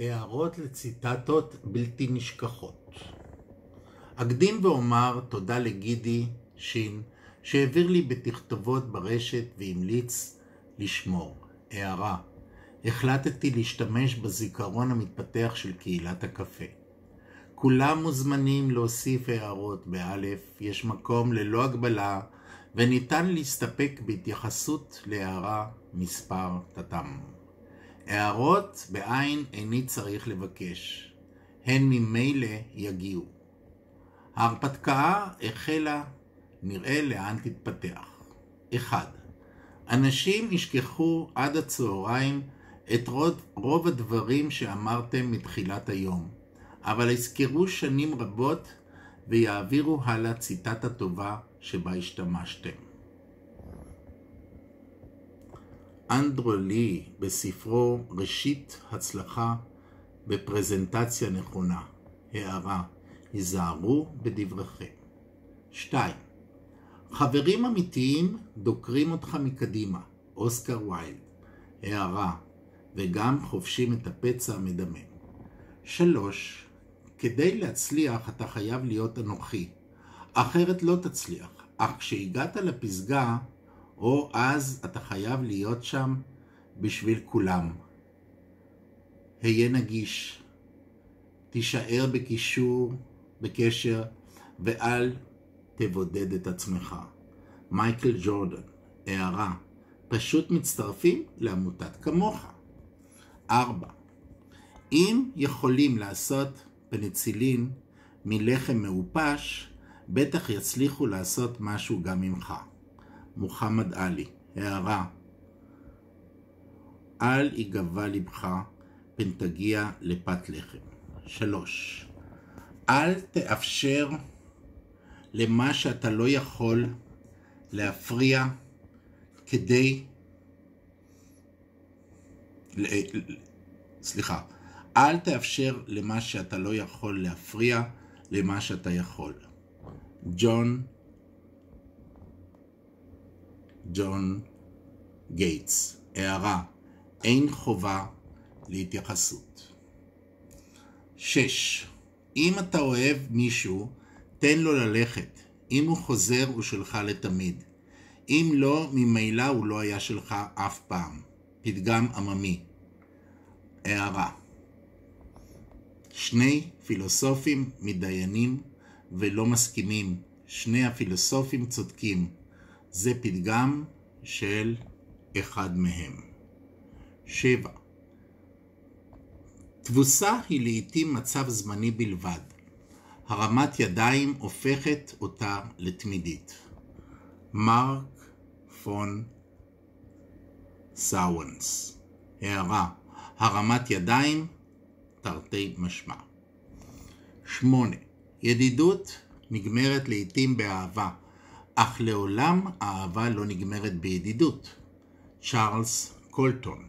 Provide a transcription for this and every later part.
הערות לציטטות בלתי נשכחות. אקדים ואומר תודה לגידי שין, שהעביר לי בתכתובות ברשת והמליץ לשמור. הערה החלטתי להשתמש בזיכרון המתפתח של קהילת הקפה. כולם מוזמנים להוסיף הערות באלף, יש מקום ללא הגבלה, וניתן להסתפק בהתייחסות להערה מספר תתם. הערות בעין איני צריך לבקש, הן ממילא יגיעו. ההרפתקה החלה, נראה לאן תתפתח. 1. אנשים ישכחו עד הצהריים את רוב, רוב הדברים שאמרתם מתחילת היום, אבל יזכרו שנים רבות ויעבירו הלאה ציטטה טובה שבה השתמשתם. אנדרו לי בספרו ראשית הצלחה בפרזנטציה נכונה, הערה, היזהרו בדבריכם. 2. חברים אמיתיים דוקרים אותך מקדימה, אוסקר ויילד, הערה, וגם חובשים את הפצע המדמם. 3. כדי להצליח אתה חייב להיות אנוכי, אחרת לא תצליח, אך כשהגעת לפסגה, או אז אתה חייב להיות שם בשביל כולם. היה נגיש, תישאר בקישור, בקשר, ואל תבודד את עצמך. מייקל ג'ורדן, הערה, פשוט מצטרפים לעמותת כמוך. 4. אם יכולים לעשות פניצילין מלחם מעופש, בטח יצליחו לעשות משהו גם ממך. מוחמד עלי, הערה אל ייגבה לבך פן תגיע לפת לחם. 3. אל תאפשר למה שאתה לא יכול להפריע כדי... סליחה, אל תאפשר למה שאתה לא יכול להפריע למה שאתה יכול. ג'ון ג'ון גייטס. הערה, אין חובה להתייחסות. 6. אם אתה אוהב מישהו, תן לו ללכת. אם הוא חוזר, הוא שלך לתמיד. אם לא, ממילא הוא לא היה שלך אף פעם. פתגם עממי. הערה שני פילוסופים מתדיינים ולא מסכימים. שני הפילוסופים צודקים. זה פתגם של אחד מהם. 7. תבוסה היא לעתים מצב זמני בלבד. הרמת ידיים הופכת אותה לתמידית. מרק פון סאוונס. הערה הרמת ידיים תרתי משמע. 8. ידידות נגמרת לעתים באהבה. אך לעולם האהבה לא נגמרת בידידות. צ'ארלס קולטון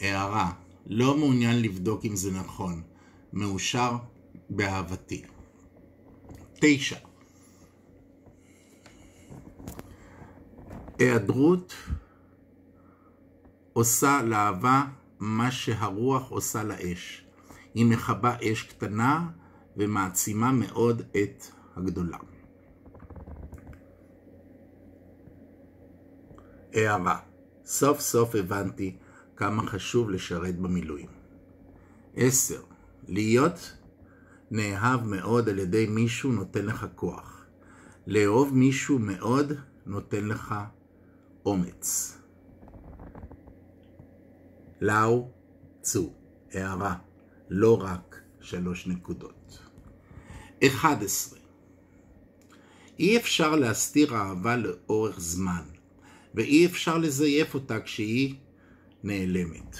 הערה, לא מעוניין לבדוק אם זה נכון, מאושר באהבתי. תשע היעדרות עושה לאהבה מה שהרוח עושה לאש. היא מכבה אש קטנה ומעצימה מאוד את הגדולה. הערה, סוף סוף הבנתי כמה חשוב לשרת במילואים. 10. להיות נאהב מאוד על ידי מישהו נותן לך כוח. לאהוב מישהו מאוד נותן לך אומץ. לאו צו, הערה, לא רק שלוש נקודות. 11. אי אפשר להסתיר אהבה לאורך זמן. ואי אפשר לזייף אותה כשהיא נעלמת.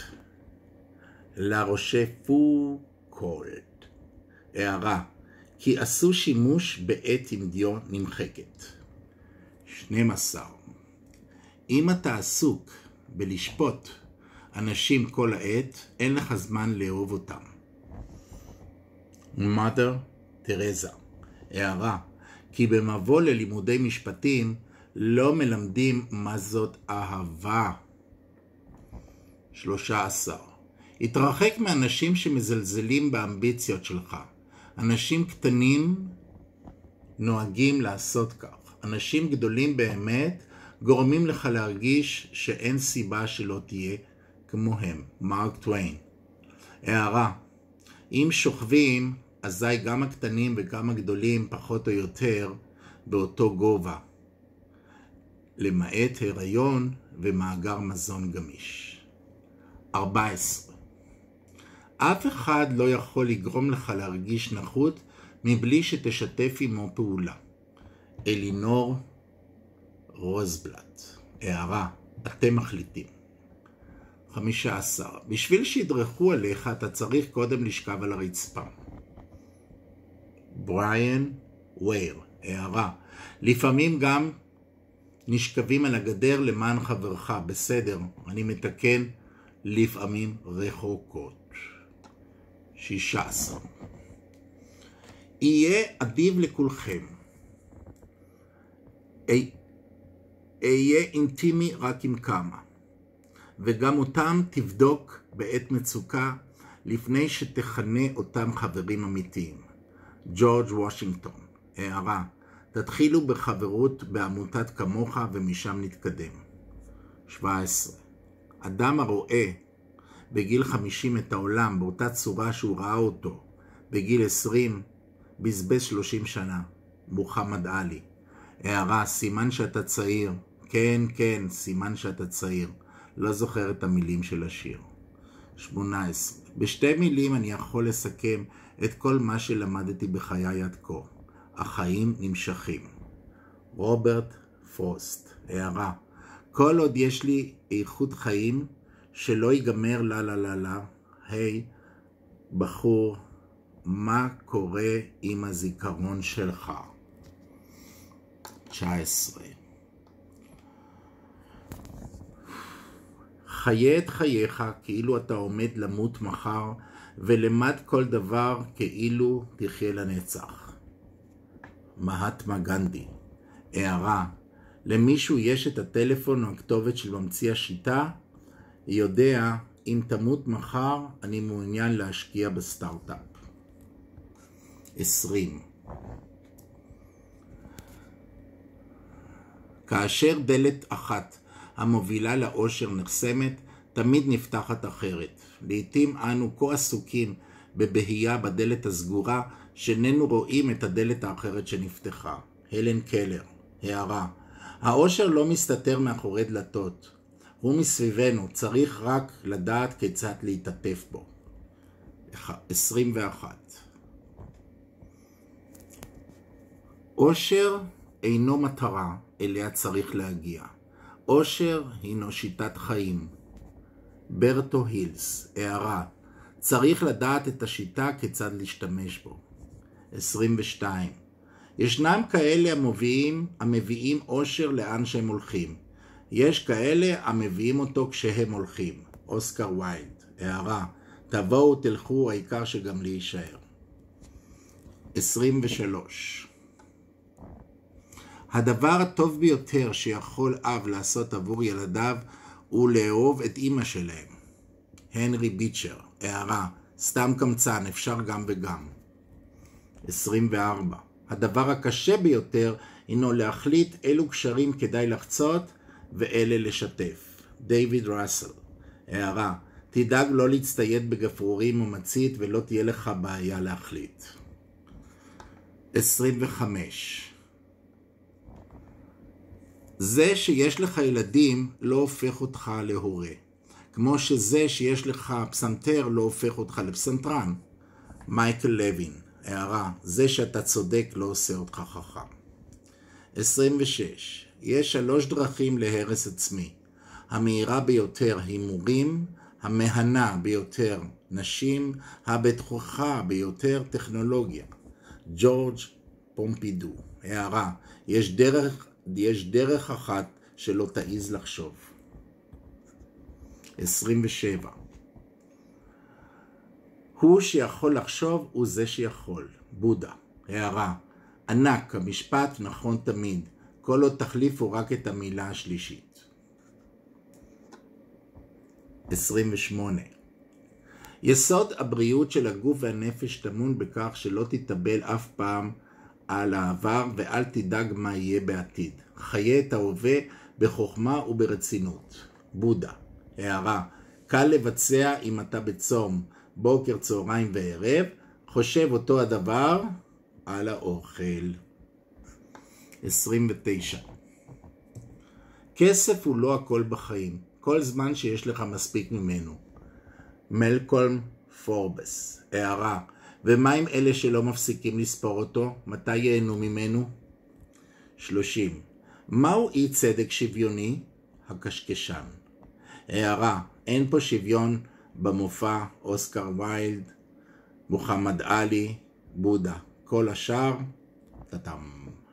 לה רושה פוקולט. הערה, כי עשו שימוש בעת עם דיו נמחקת. 12. אם אתה עסוק בלשפוט אנשים כל העת, אין לך זמן לאהוב אותם. mother תרזה. הערה, כי במבוא ללימודי משפטים, לא מלמדים מה זאת אהבה. 13. התרחק מאנשים שמזלזלים באמביציות שלך. אנשים קטנים נוהגים לעשות כך. אנשים גדולים באמת גורמים לך להרגיש שאין סיבה שלא תהיה כמוהם. מרק טוויין. הערה אם שוכבים, אזי גם הקטנים וגם הגדולים, פחות או יותר, באותו גובה. למעט הריון ומאגר מזון גמיש. 14. אף אחד לא יכול לגרום לך להרגיש נחות מבלי שתשתף עמו פעולה. אלינור רוזבלט. הערה, אתם מחליטים. 15. בשביל שידרכו עליך אתה צריך קודם לשכב על הרצפה. בריאן וייר. הערה, לפעמים גם נשכבים על הגדר למען חברך, בסדר, אני מתקן, לפעמים רחוקות. 16. יהיה אדיב לכולכם. אהיה אינטימי רק עם כמה, וגם אותם תבדוק בעת מצוקה לפני שתכנה אותם חברים אמיתיים. ג'ורג' וושינגטון, הערה, תתחילו בחברות בעמותת כמוך ומשם נתקדם. 17. אדם הרואה בגיל 50 את העולם באותה צורה שהוא ראה אותו בגיל 20, בזבז 30 שנה. מוחמד עלי. הערה, סימן שאתה צעיר. כן, כן, סימן שאתה צעיר. לא זוכר את המילים של השיר. 18. בשתי מילים אני יכול לסכם את כל מה שלמדתי בחיי עד כה. החיים נמשכים. רוברט פרוסט, הערה, כל עוד יש לי איכות חיים שלא ייגמר לה לה לה לה, היי, בחור, מה קורה עם הזיכרון שלך? 19. חיה את חייך כאילו אתה עומד למות מחר, ולמד כל דבר כאילו תחיה לנצח. מהטמה גנדי. הערה, למישהו יש את הטלפון או הכתובת של ממציא השיטה? יודע, אם תמות מחר, אני מעוניין להשקיע בסטארט-אפ. 20. כאשר דלת אחת המובילה לאושר נחסמת, תמיד נפתחת אחרת. לעתים אנו כה עסוקים בבהייה בדלת הסגורה, שאיננו רואים את הדלת האחרת שנפתחה. הלן קלר, הערה, האושר לא מסתתר מאחורי דלתות. הוא מסביבנו, צריך רק לדעת כיצד להתעטף בו. 21. אושר אינו מטרה, אליה צריך להגיע. אושר הינו שיטת חיים. ברטו הילס, הערה, צריך לדעת את השיטה כיצד להשתמש בו. 22. ישנם כאלה המביאים, המביאים אושר לאן שהם הולכים. יש כאלה המביאים אותו כשהם הולכים. אוסקר ויילד, הערה, תבואו תלכו, העיקר שגם לי יישאר. 23. הדבר הטוב ביותר שיכול אב לעשות עבור ילדיו הוא לאהוב את אימא שלהם. הנרי ביצ'ר, הערה, סתם קמצן, אפשר גם וגם. 24. הדבר הקשה ביותר הינו להחליט אילו קשרים כדאי לחצות ואלה לשתף. דיוויד ראסל, הערה, תדאג לא להצטייד בגפרורים או מצית ולא תהיה לך בעיה להחליט. 25. זה שיש לך ילדים לא הופך אותך להורה. כמו שזה שיש לך פסנתר לא הופך אותך לפסנתרן. מייקל לוין, הערה, זה שאתה צודק לא עושה אותך חכם. 26. יש שלוש דרכים להרס עצמי. המהירה ביותר הימורים, המהנה ביותר נשים, הבטוחה ביותר טכנולוגיה. ג'ורג' פומפידו, הערה, יש דרך, יש דרך אחת שלא תעיז לחשוב. 27. הוא שיכול לחשוב הוא זה שיכול. בודה. הערה. ענק, המשפט נכון תמיד. כל עוד תחליפו רק את המילה השלישית. 28. יסוד הבריאות של הגוף והנפש טמון בכך שלא תתאבל אף פעם על העבר ואל תדאג מה יהיה בעתיד. חיה את ההווה בחוכמה וברצינות. בודה. הערה קל לבצע אם אתה בצום בוקר, צהריים וערב, חושב אותו הדבר על האוכל. 29. כסף הוא לא הכל בחיים, כל זמן שיש לך מספיק ממנו. מלקולם פורבס, הערה, ומה עם אלה שלא מפסיקים לספור אותו? מתי ייהנו ממנו? 30. מהו אי צדק שוויוני? הקשקשן. הערה, אין פה שוויון במופע אוסקר ויילד, מוחמד עלי, בודה. כל השאר, טאטאם.